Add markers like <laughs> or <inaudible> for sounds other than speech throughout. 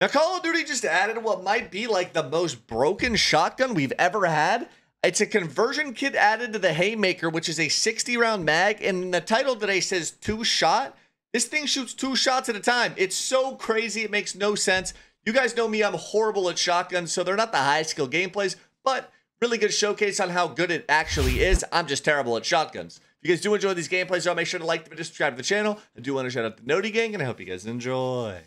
Now, Call of Duty just added what might be like the most broken shotgun we've ever had. It's a conversion kit added to the Haymaker, which is a 60 round mag. And the title today says two shot. This thing shoots two shots at a time. It's so crazy. It makes no sense. You guys know me. I'm horrible at shotguns, so they're not the high skill gameplays, but really good showcase on how good it actually is. I'm just terrible at shotguns. If you guys do enjoy these gameplays, so make sure to like them and subscribe to the channel. I do want to shout out the Noti Gang, and I hope you guys enjoy.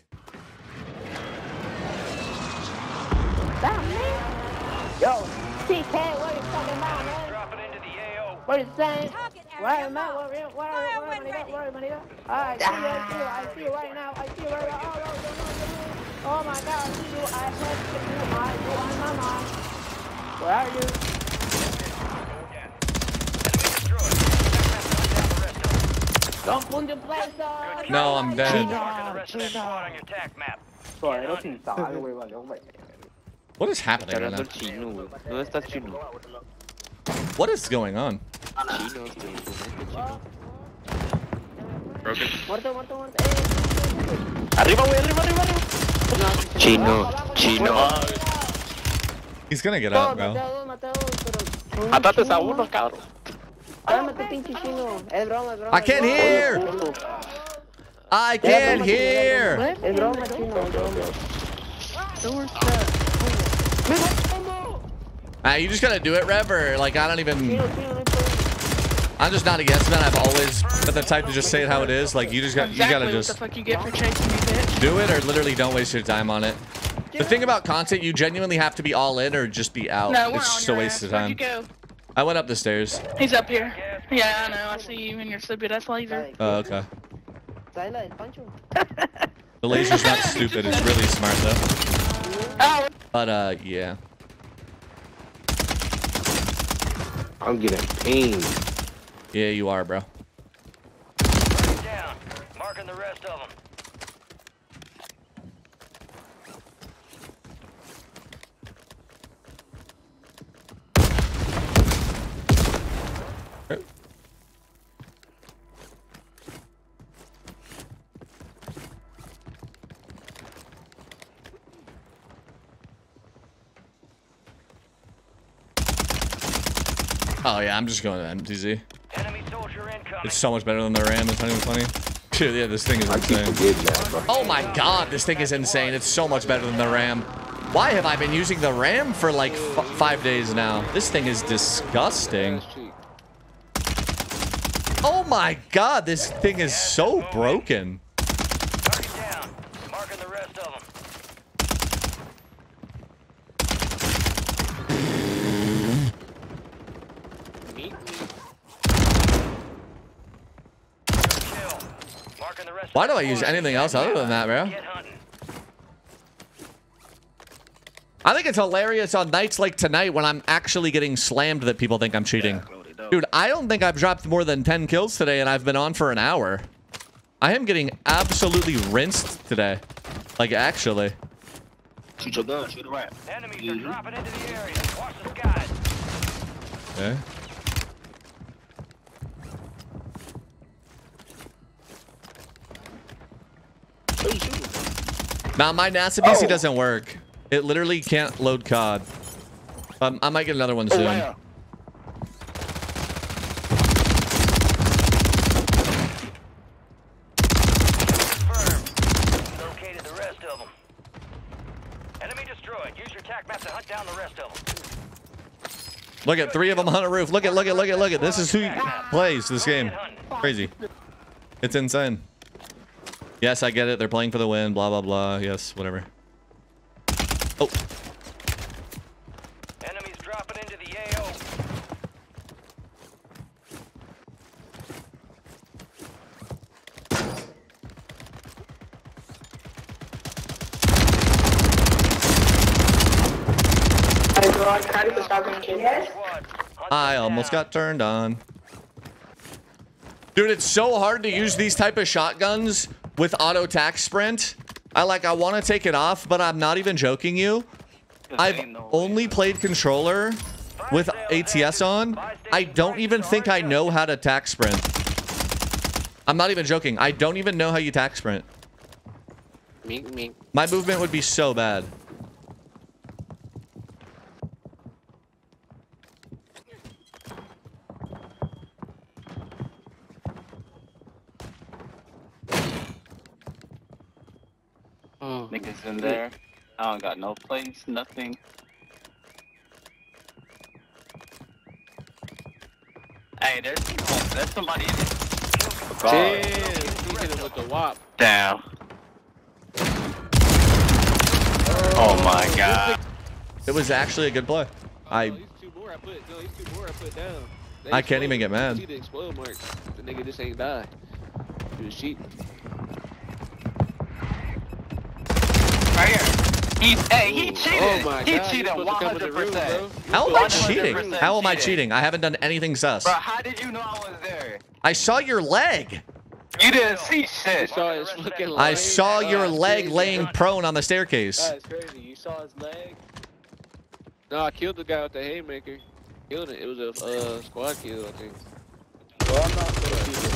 Damn, man. Yo, TK, what are you talking about, man? Dropping into the AO. What are you saying? Target Where area am I? marked. Where, where, where, Fire where, when where, ready. where, where, Alright, see you, I see you, I see you right now. I see you right now. Oh, no, no, no, no. Oh my god, I see you. I have you. I you on my mind. Where are you? Don't put your place on. No, I'm dead. Marking the rest of that squad on your attack map. Sorry, no sin What is happening right now? chino, güey. Está chino? What is going on? Eh, Arriba, güey, arriba, arriba, arriba. Chino, chino. He's gonna get Dos, up, maté bro. a dos, maté a dos, pero... Mataste a uno, cabrón. Cálmate, pinche chino. Es broma, es broma. I can't hear. I can't hear. Ah, you just gotta do it, Rev, or like I don't even. Chino, chino, no puedo. I'm just not against it. I've always been the type to just say it how it is. Like you just got, you gotta just what the fuck you get for chasing me, bitch. do it, or literally don't waste your time on it. The thing about content, you genuinely have to be all in or just be out. No, we're it's on just a waste of you time. go? I went up the stairs. He's up here. Yeah, I know. I see you in your stupid ass laser. Oh, okay. Trae la del Pancho. The laser's not stupid. It's really smart though. But uh, yeah. I'm getting pain. Yeah, you are, bro. Down. Marking the rest of them. Oh yeah, I'm just going to MTZ. Enemy. It's so much better than the RAM. It's not even funny. Dude, yeah, this thing is I insane. forgetting that. Oh my god, this thing is insane. It's so much better than the RAM. Why have I been using the RAM for like f five days now? This thing is disgusting. Oh my god, this thing is so broken. Target down. Marking the rest of them. Kill. Marking the rest Why do I use anything else other than that, bro? Get hunting. I think it's hilarious on nights like tonight when I'm actually getting slammed that people think I'm cheating. Dude, I don't think I've dropped more than 10 kills today and I've been on for an hour. I am getting absolutely rinsed today. Like, actually. Shoot your gun, shoot the right. Enemies are dropping into the area. Watch the skies. Okay. What are you shooting? Now, my NASA PC Oh. doesn't work. It literally can't load COD. Um, I might get another one soon. wow. Confirmed. Located the rest of them. Enemy destroyed. Use your tac map to hunt down the rest of them. Look at three of them on a roof. Look at, look at, look at, look at. This is who plays this game. Crazy. It's insane. Yes, I get it. They're playing for the win. Blah, blah, blah. Yes, whatever. Oh, Enemies dropping into the AO. I almost got turned on. Dude, it's so hard to use these type of shotguns with auto tac sprint. I like, I want to take it off, but I'm not even joking you. I've only played controller with ATS on. I don't even think I know how to tac sprint. I'm not even joking. I don't even know how you tac sprint. Mink, mink. My movement would be so bad. Oh, Niggas in there. I don't got no place, nothing. Hey, there's oh, there's somebody in it. Damn, he hit him with the wop. Down. Oh my god. It was actually a good play. Oh, I Oh, these two more I put. No, more I put down. They I can't even get mad. See the explode marks. The nigga just ain't die. He was cheating. Right here. He, hey, he cheated. Oh my he God, cheated you're supposed to come in the room, 100%. bro. how am I cheating? How am I cheating. cheating? I haven't done anything sus. Bro, how did you know I was there? I saw your leg. You didn't see You shit. saw his fucking leg. I saw your that's leg crazy. laying prone on the staircase. That's crazy. You saw his leg? No, I killed the guy with the haymaker. Killed it. It was a uh, squad kill, I think. Well, I'm not gonna keep.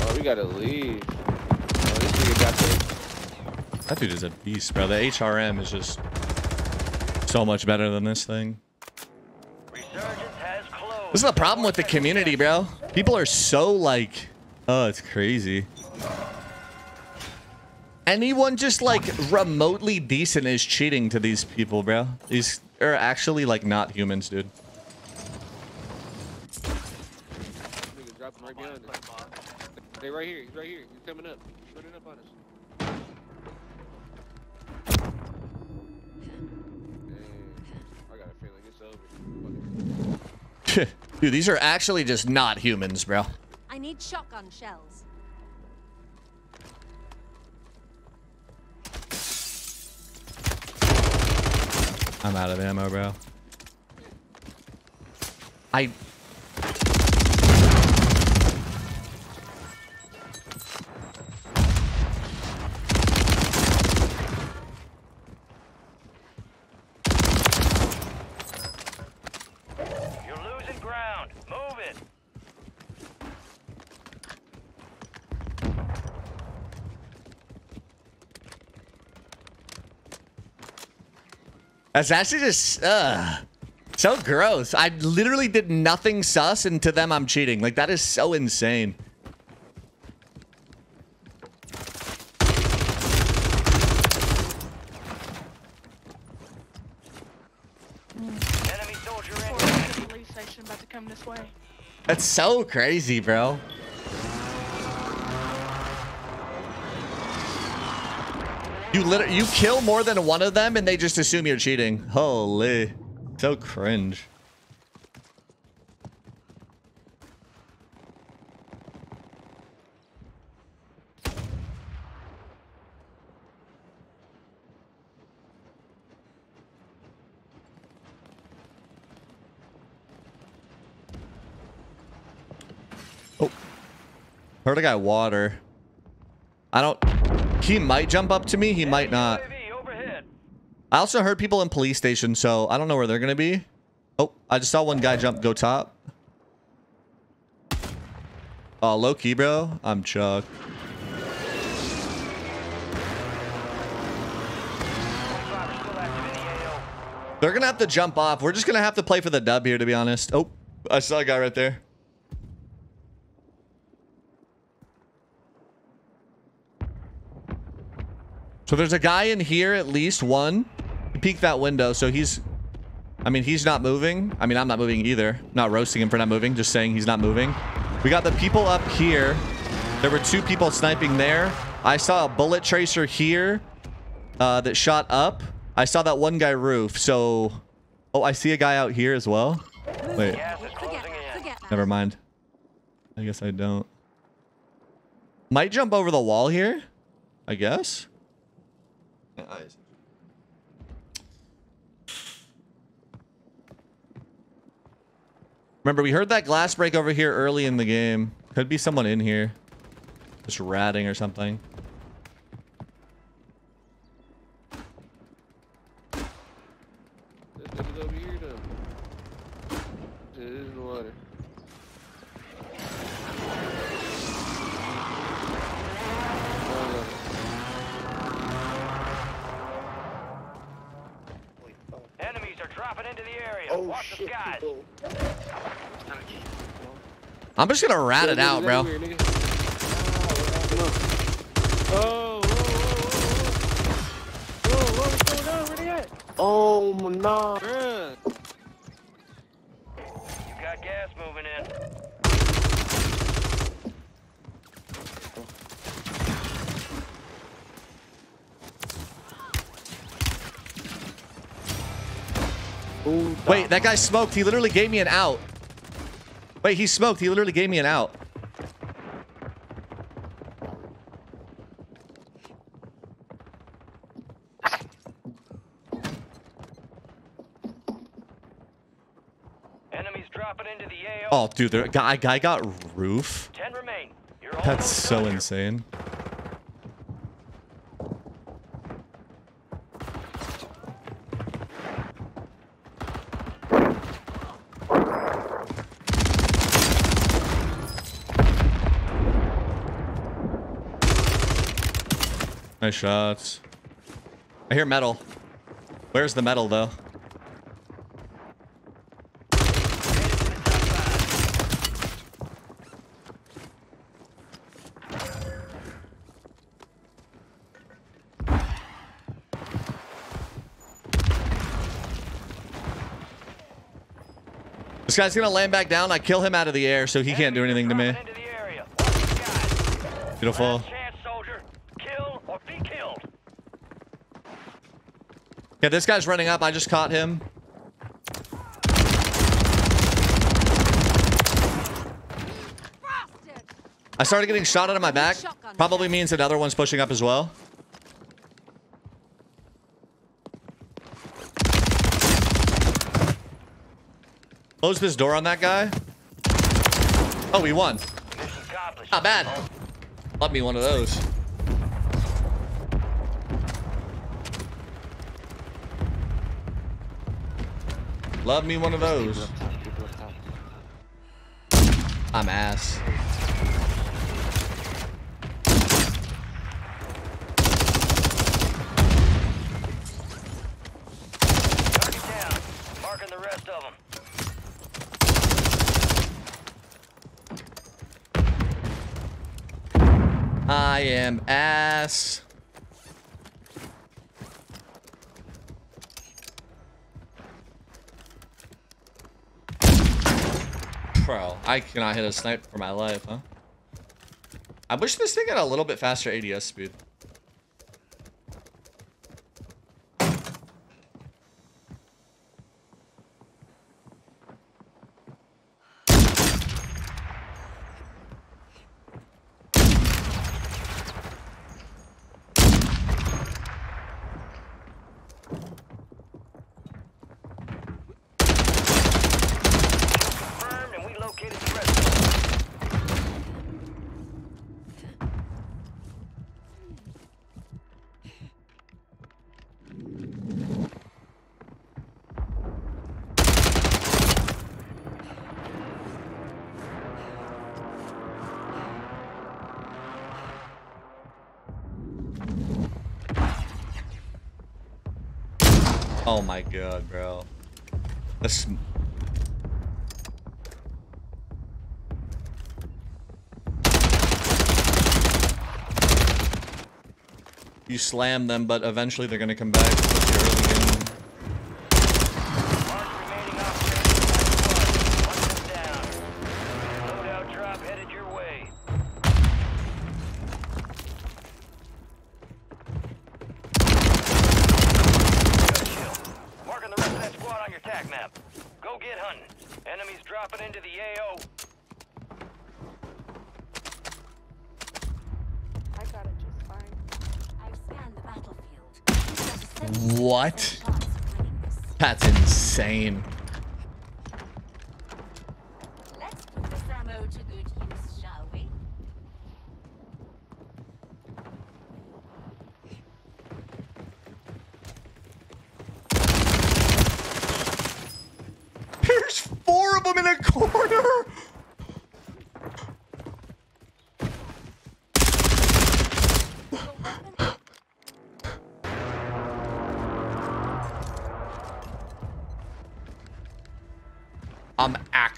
Oh, we gotta leave. Oh, this nigga got the. That dude is a beast, bro. The HRM is just so much better than this thing. Resurgence. This is the problem with the community, bro. People are so like, oh, it's crazy. Anyone just like remotely decent is cheating to these people, bro. These are actually like not humans, dude. Nigga dropped him right behind us. Stay right here. He's right here. He's coming up. Dude, these are actually just not humans, bro. I need shotgun shells. I'm out of ammo, bro. I. That's actually just uh, so gross. I literally did nothing sus, and to them I'm cheating. Like that is so insane. Enemy soldier Or in. police station about to come this way. That's so crazy, bro. Literally you kill more than one of them, and they just assume you're cheating. Holy, so cringe. Oh. Heard a guy water. I don't... He might jump up to me. He might not. I also heard people in police station, so I don't know where they're going to be. Oh, I just saw one guy jump, go top. Oh, low key, bro. I'm Chuck. Five still active in the AO. They're going to have to jump off. We're just going to have to play for the dub here, to be honest. Oh, I saw a guy right there. So there's a guy in here, at least one. He peeked that window, so he's... I mean, he's not moving. I mean, I'm not moving either. Not roasting him for not moving, just saying he's not moving. We got the people up here. There were two people sniping there. I saw a bullet tracer here uh, that shot up. I saw that one guy roof, so... Oh, I see a guy out here as well. Wait, never mind. I guess I don't. Might jump over the wall here, I guess. Remember, we heard that glass break over here early in the game. Could be someone in here. Just ratting or something. Dropping into the area. Oh Watch the skies. people. I'm just gonna rat it out, bro. Everywhere, nigga. Ah, Come on. Oh, oh, oh, oh whoa, whoa, whoa, whoa. Whoa, whoa, what's going on? Where they at? Oh my nah. Bruh. You got gas moving in. Ooh, Wait, that guy smoked. He literally gave me an out. Wait, he smoked. He literally gave me an out. Enemies dropping into the AO. Oh, dude, the guy, guy got roof. Ten remain. You're That's so done here. insane. Nice shots. I hear metal. Where's the metal, though? This guy's gonna land back down. I kill him out of the air, so he can't do anything to me. dropping into the area. Watch the skies. Beautiful. Last chance, soldier. Kill or be killed. Yeah, this guy's running up. I just caught him. I started getting shot out of my back. Probably means another one's pushing up as well. Close this door on that guy. Oh, we won. Not bad. Love me one of those. Love me one of those. I'm ass. Target down. Marking the rest of them. I am ass. Bro, I cannot hit a snipe for my life, huh? I wish this thing had a little bit faster ADS speed. Oh my god, bro. You slam them, but eventually they're gonna come back. especially early in- Mark remaining operators by squad. One down. Loadout drop headed your way. Good kill. Marking the rest of that squad on your tac map. Go get hunting. Enemies dropping into the AO. I got it just fine. I've scanned the That's insane.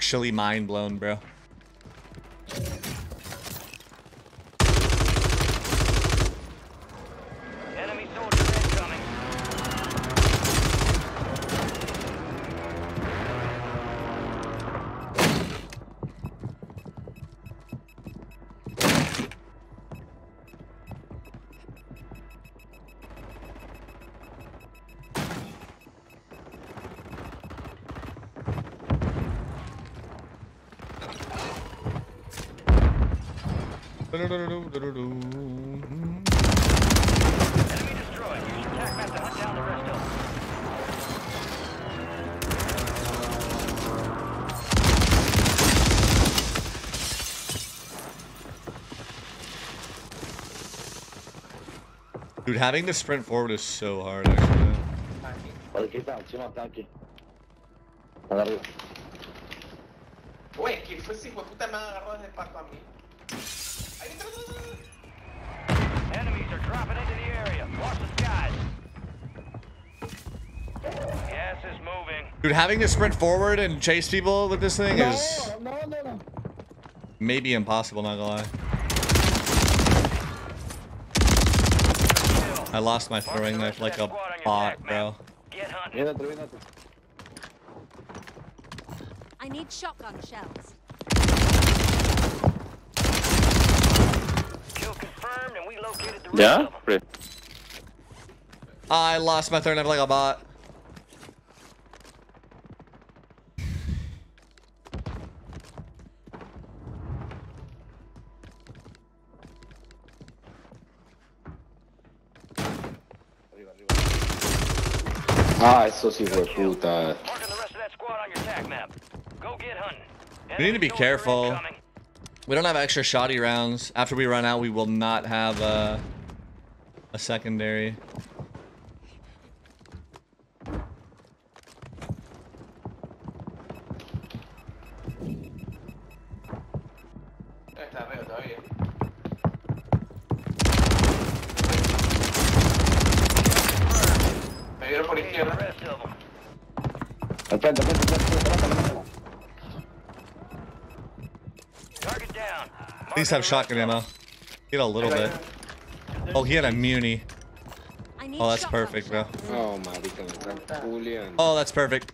Actually mind blown, bro. Having to sprint forward is so hard, actually. Aquí está, encima. Para arriba. Güey, ¿quién fue ese puta me agarró desde pato a mí? Ahí entra, Enemies are dropping into the area. Watch the skies. Gas is moving. Dude, having to sprint forward and chase people with this thing is No, no, no, no. maybe impossible, not gonna lie. I lost my throwing knife like a bot, bro. Get hunting. Viene otro, viene otro. I need shotgun shells. Kill confirmed, and we located the Yeah? I lost my throwing knife like a bot. On your tac map. Go get hunting. We need to be careful. We don't have extra shoddy rounds. After we run out, we will not have uh, a secondary. Please have shotgun ammo. Get a little bit. Oh, he had a muni. Oh, that's perfect, bro. Oh, marica, me. Oh, that's perfect.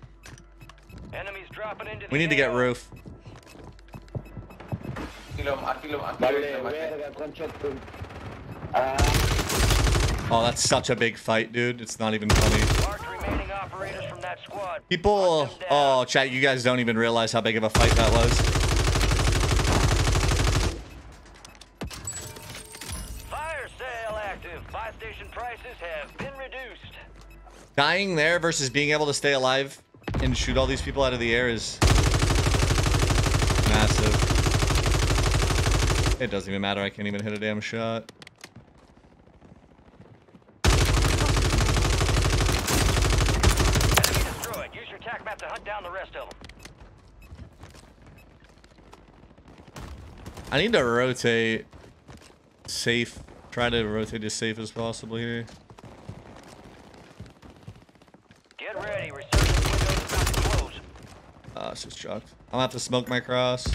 Enemies dropping into the We need to get roof. Aquí lo, aquí lo, aquí Vale, lo maté. verga, concha tu- Ah, Oh, that's such a big fight, dude. It's not even funny. Mark remaining operators from that squad. People, Hunt them down. oh, chat, you guys don't even realize how big of a fight that was. Buy station prices have been reduced. Dying there versus being able to stay alive and shoot all these people out of the air is massive. It doesn't even matter. I can't even hit a damn shot. Enemy destroyed. Use your tac map to hunt down the rest of them. I need to rotate safe. Try to rotate as safe as possible here. Get ready. Resurgence window's about to close. Ah, it's just chucked. I'm gonna have to smoke my cross.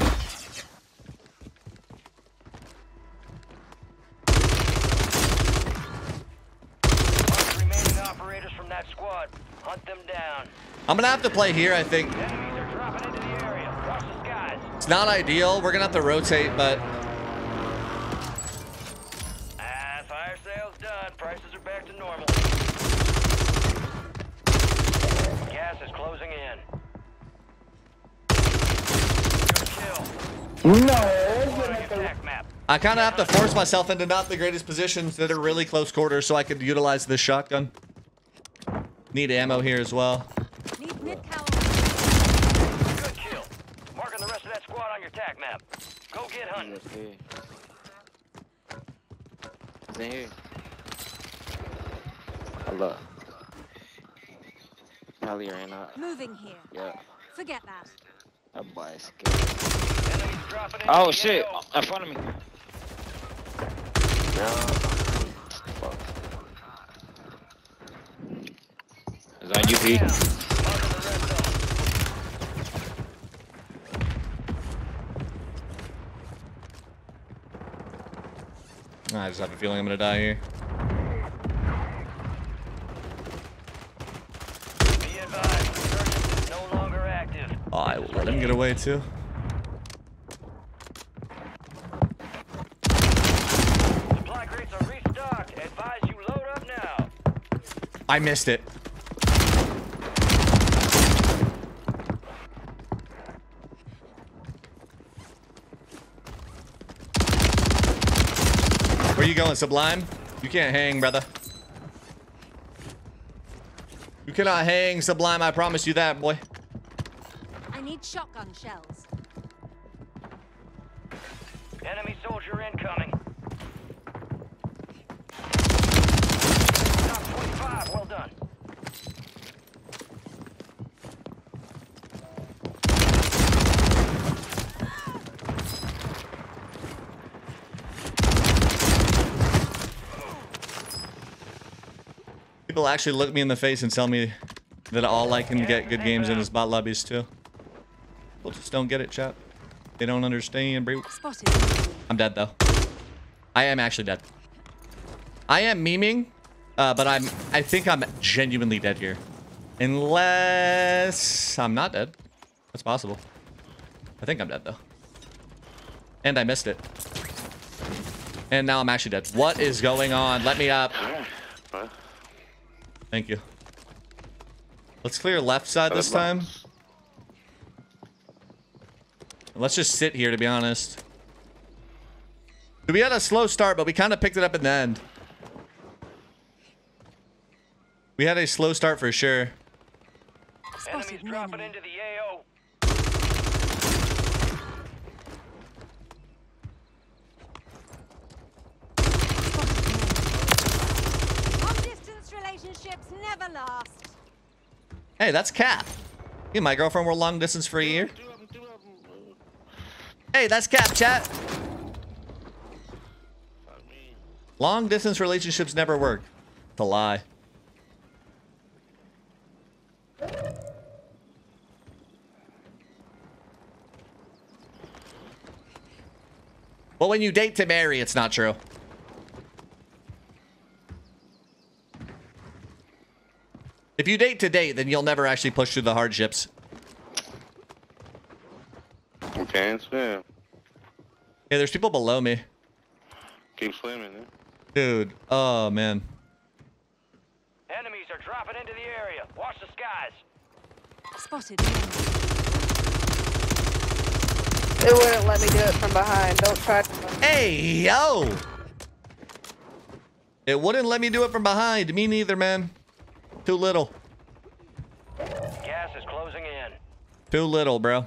Remaining operators from that squad. Hunt them down. I'm gonna have to play here, I think. Enemies are dropping into the area. The skies. It's not ideal. We're gonna have to rotate, but closing in. No, On your tac map. I kind of have to force myself into not the greatest positions that are really close quarters so I could utilize this shotgun. Need ammo here as well. Need mid caliber. Good kill. Marking the rest of that squad on your tac map. Go get hunting. Okay. Stay here. Allah. Probably ran out. Moving here. Yeah. Forget that. That boy is scared. Oh shit! In front of me. No. Is on you, Pete. I just have a feeling I'm gonna die here. I will let him get away too. Supply crates are restocked. Advise you load up now. I missed it. Where you going, Sublime? You can't hang, brother. You cannot hang, Sublime. I promise you that, boy. I need shotgun shells. Enemy soldier incoming. Top 25, well done. People actually look me in the face and tell me that all I can get good games in is bot lobbies too. People just don't get it, chat. They don't understand, bro. Spotted. I'm dead though. I am actually dead. I am memeing, uh, but I'm. I think I'm genuinely dead here, unless I'm not dead. That's possible. I think I'm dead though, and I missed it. And now I'm actually dead. What is going on? Let me up. Thank you. Let's clear left side this time. Let's just sit here, to be honest. We had a slow start, but we kind of picked it up in the end. We had a slow start for sure. Enemies Spotted an dropping into the AO. Long distance relationships never last. Hey, that's Cap. Me and my girlfriend were long distance for a year. Hey, that's Cap, chat. Long distance relationships never work. It's a lie. But when you date to marry, it's not true. If you date to date, then you'll never actually push through the hardships. Okay, swim. Hey, there's people below me. Keep swimming. Eh? Dude, oh man. Enemies are dropping into the area. Watch the skies. Spotted. It wouldn't let me do it from behind. Don't try. Hey, yo! It wouldn't let me do it from behind. Me neither, man. Too little. Gas is closing in. Too little, bro.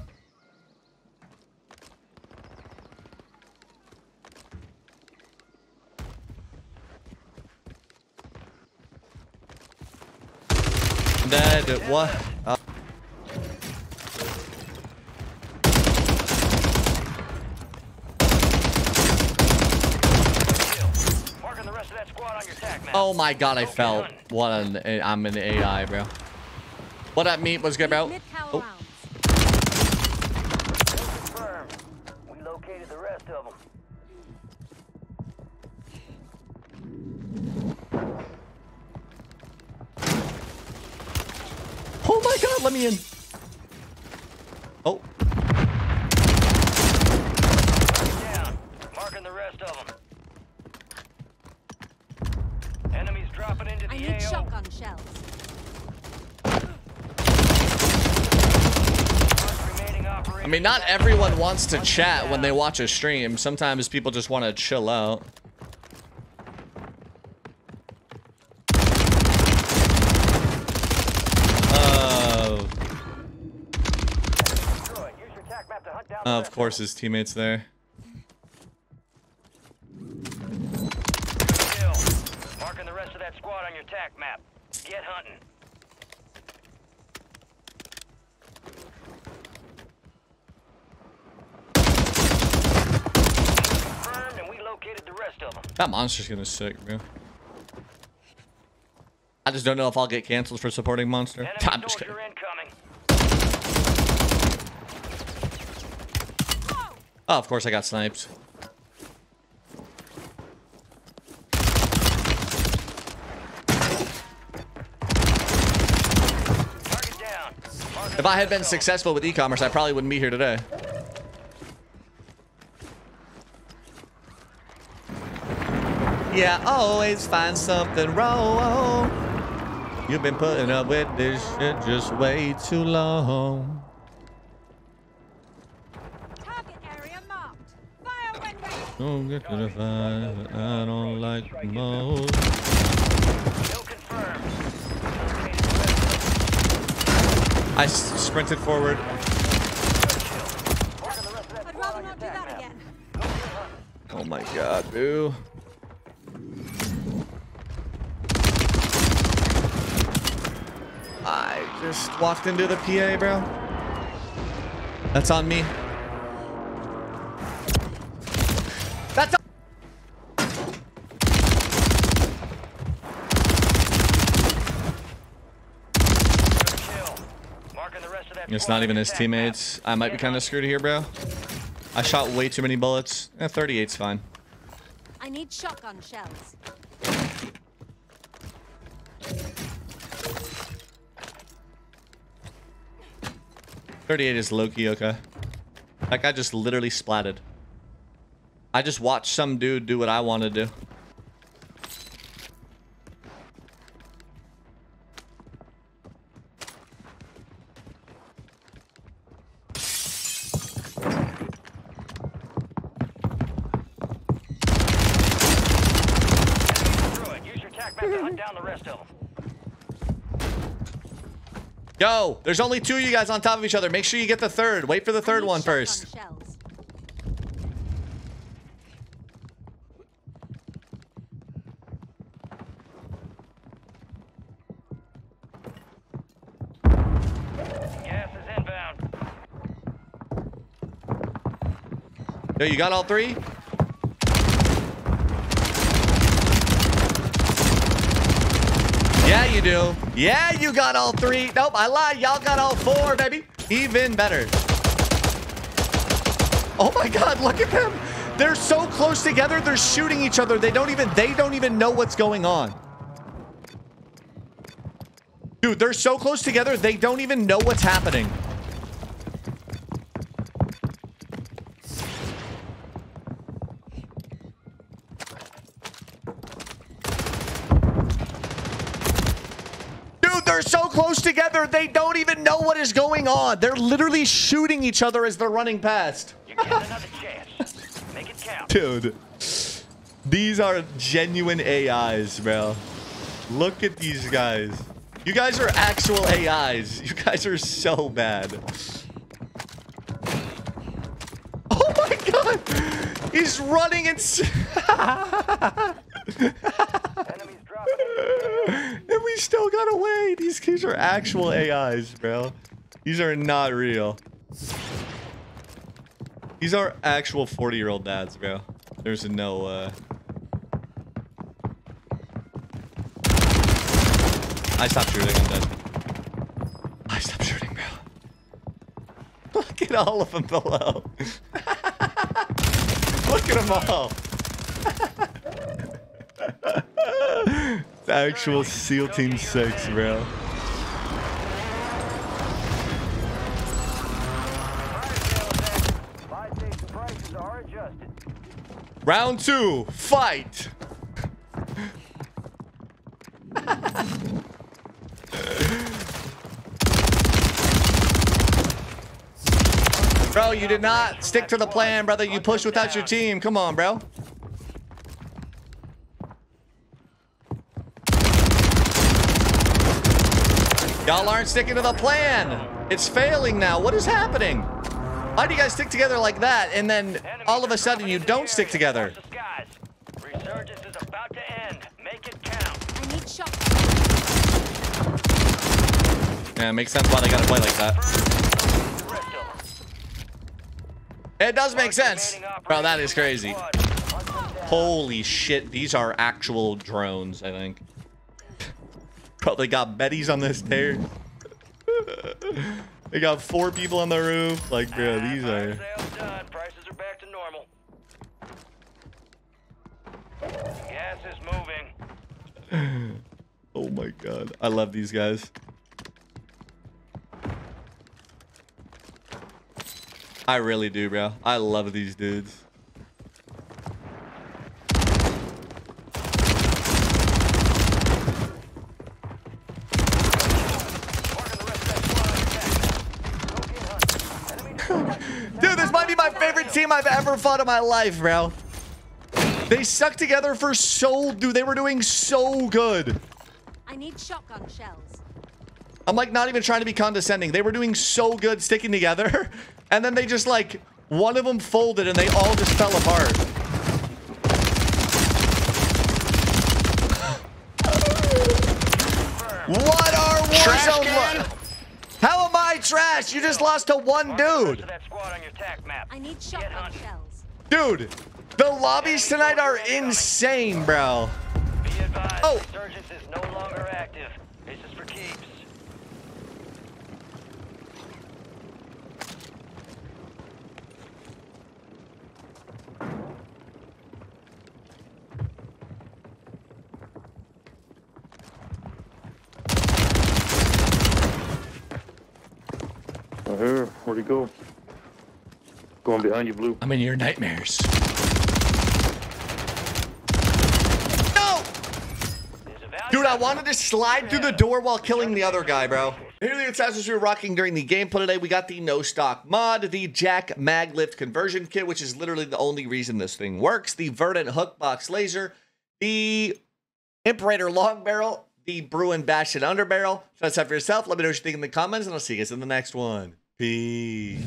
Dead. What? Uh, Kill. Marking the rest of that squad on your tac map. oh my god, I Okay, fell. What an I'm an AI, bro. What up, meat? What's good, bro? Mid-power Oh. My god, let me in. Oh, Down. Marking the rest of them. Enemies dropping into the I need AO. shotgun shells. Mark remaining operators I mean, not everyone wants to chat when they watch a stream. Sometimes people just want to chill out. Oh, Destroyed. Use your tac map to hunt down the of course his teammates there. Marking the rest of that squad on your tac map. Get hunting. Confirmed, and we located the rest of them. That monster's gonna sick, bro. I just don't know if I'll get canceled for supporting monster. <laughs> I'm just kidding. Oh, of course I got sniped. If I had been successful with e-commerce, I probably wouldn't be here today. Yeah, always find something wrong. You've been putting up with this shit just way too long. Don't get to the fire I don't like the most. Kill confirmed. I s- sprinted forward. I'd rather not do that again. Oh my god, boo. I just walked into the PA, bro. That's on me. It's not even his teammates. I might be kind of screwed here, bro. I shot way too many bullets. Eh, 38's fine. I need shotgun shells. Thirty-eight is low-key okay. That guy just literally splatted. I just watched some dude do what I want to do. Destroyed. Use your tac map to hunt down the rest of them. Yo, there's only two of you guys on top of each other. Make sure you get the third. Wait for the third one first. one shotgun first. Shells. Gas is inbound. Yo, you got all three? Yeah, you do. Yeah, you got all three. Nope, I lied. Y'all got all four, baby. Even better. Oh my god, look at them. They're so close together. They're shooting each other. They don't even they don't even know what's going on. Dude, they're so close together. They don't even know what's happening. Dude, they're so close together. They don't even know what is going on. They're literally shooting each other as they're running past. Another. Make it count. Dude, these are genuine AIs, bro. Look at these guys. You guys are actual AIs. You guys are so bad. Oh my god! He's running and... <laughs> s- Enemies dropping. and we still got away. These kids are actual AIs, bro. These are not real. These are actual 40 year old dads, bro. There's no, uh. I stopped shooting, I'm dead. I stopped shooting, bro. Look at all of them below. <laughs> Look at them all. <laughs> Actual SEAL Team 6, bro. Round two, fight. <laughs> bro, you did not stick to the plan, brother. You pushed without your team. Come on, bro. Y'all aren't sticking to the plan. It's failing now. What is happening? Why do you guys stick together like that and then all of a sudden you don't stick together? Watch the skies. Resurgence is about to end. Make it count. I need shotgun. Yeah, it makes sense why they gotta play like that. The rest of them. It does make sense. Remaining Bro, that is crazy. in that squad. Hunt them down. Holy shit, these are actual drones, I think. They got Betty's on the stairs. they got four people on the roof. Like, bro, Ah, these are... Prices are back to normal. Gas is moving. <sighs> Oh my god. I love these guys. I really do, bro. I love these dudes. Dude, this might be my favorite team I've ever fought in my life, bro. They stuck together for so, dude, they were doing so good. I need shotgun shells. I'm like not even trying to be condescending. They were doing so good sticking together. <laughs> And then they just like, one of them folded and they all just fell apart. What are Trash Warzone? can. How am I trash? You just lost to one Mark the rest dude. of that squad on your map. I need shotgun shells. Dude, the lobbies tonight are insane, bro. Be advised, Oh. oh. Resurgence is no longer active. This is for keeps. Right here. Where'd he go? Going behind you, Blue. I'm in your nightmares. No! There's a value Dude, I wanted to slide through the door while killing the other guy, bro. Here are the accessories we were rocking during the gameplay today. We got the no stock mod, the JAK Maglift conversion kit, which is literally the only reason this thing works, the Verdant hook box laser, the Imperator long barrel, the Bruen Bastion underbarrel. Try this out for yourself. Let me know what you think in the comments, and I'll see you guys in the next one. Peace.